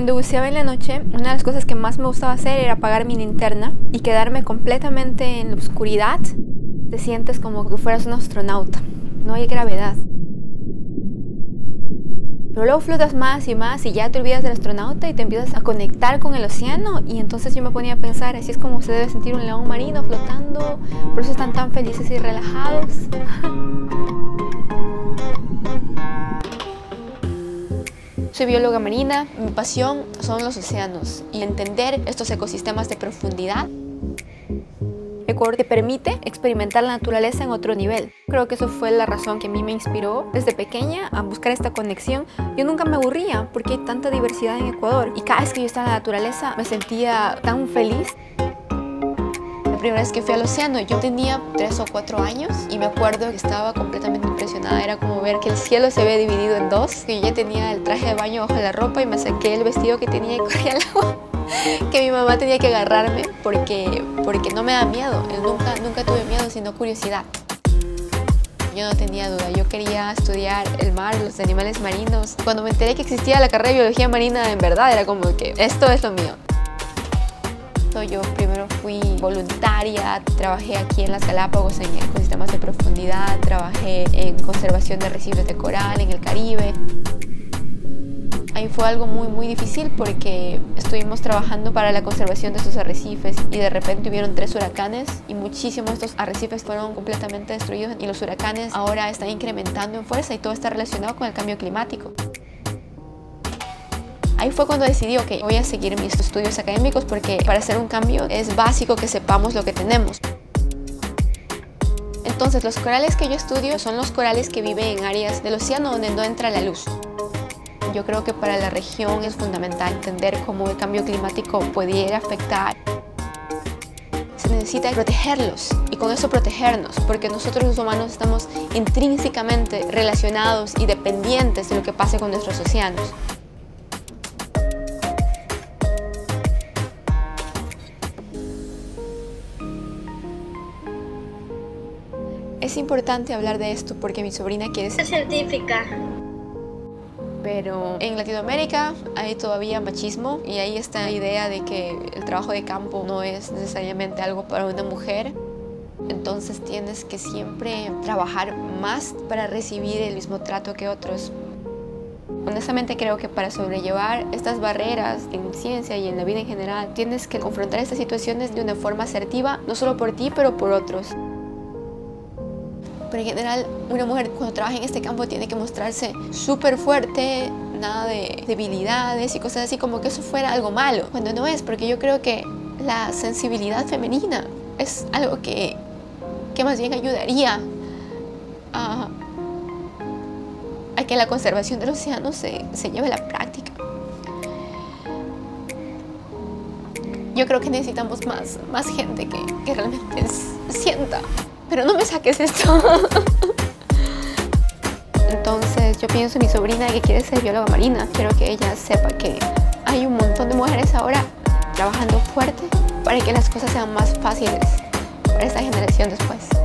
Cuando buceaba en la noche, una de las cosas que más me gustaba hacer era apagar mi linterna y quedarme completamente en la oscuridad. Te sientes como que fueras un astronauta, no hay gravedad. Pero luego flotas más y más y ya te olvidas del astronauta y te empiezas a conectar con el océano y entonces yo me ponía a pensar, así es como se debe sentir un león marino flotando, por eso están tan felices y relajados. Soy bióloga marina, mi pasión son los océanos y entender estos ecosistemas de profundidad. Ecuador te permite experimentar la naturaleza en otro nivel. Creo que eso fue la razón que a mí me inspiró desde pequeña a buscar esta conexión. Yo nunca me aburría porque hay tanta diversidad en Ecuador y cada vez que yo estaba en la naturaleza me sentía tan feliz primera vez que fui al océano. Yo tenía tres o cuatro años y me acuerdo que estaba completamente impresionada. Era como ver que el cielo se ve dividido en dos, que yo ya tenía el traje de baño bajo la ropa y me saqué el vestido que tenía y corrí al agua. que mi mamá tenía que agarrarme porque, porque no me da miedo. Nunca, nunca tuve miedo, sino curiosidad. Yo no tenía duda, yo quería estudiar el mar, los animales marinos. Cuando me enteré que existía la carrera de biología marina, en verdad era como que esto es lo mío. Yo primero fui voluntaria, trabajé aquí en las Galápagos en ecosistemas de profundidad, trabajé en conservación de arrecifes de coral en el Caribe. Ahí fue algo muy muy difícil porque estuvimos trabajando para la conservación de estos arrecifes y de repente hubieron tres huracanes y muchísimos de estos arrecifes fueron completamente destruidos y los huracanes ahora están incrementando en fuerza y todo está relacionado con el cambio climático. Ahí fue cuando decidí, ok, voy a seguir mis estudios académicos porque para hacer un cambio es básico que sepamos lo que tenemos. Entonces, los corales que yo estudio son los corales que viven en áreas del océano donde no entra la luz. Yo creo que para la región es fundamental entender cómo el cambio climático pudiera afectar. Se necesita protegerlos y con eso protegernos, porque nosotros los humanos estamos intrínsecamente relacionados y dependientes de lo que pase con nuestros océanos. Es importante hablar de esto porque mi sobrina quiere ser científica. Pero en Latinoamérica hay todavía machismo y ahí está la idea de que el trabajo de campo no es necesariamente algo para una mujer. Entonces tienes que siempre trabajar más para recibir el mismo trato que otros. Honestamente creo que para sobrellevar estas barreras en ciencia y en la vida en general, tienes que confrontar estas situaciones de una forma asertiva, no solo por ti, pero por otros. Pero en general, una mujer cuando trabaja en este campo tiene que mostrarse súper fuerte, nada de debilidades y cosas así, como que eso fuera algo malo, cuando no es, porque yo creo que la sensibilidad femenina es algo que, que más bien ayudaría a, que la conservación del océano se, se lleve a la práctica. Yo creo que necesitamos más, más gente que, que realmente sienta pero no me saques esto. Entonces yo pienso en mi sobrina que quiere ser bióloga marina. Quiero que ella sepa que hay un montón de mujeres ahora trabajando fuerte para que las cosas sean más fáciles para esta generación después.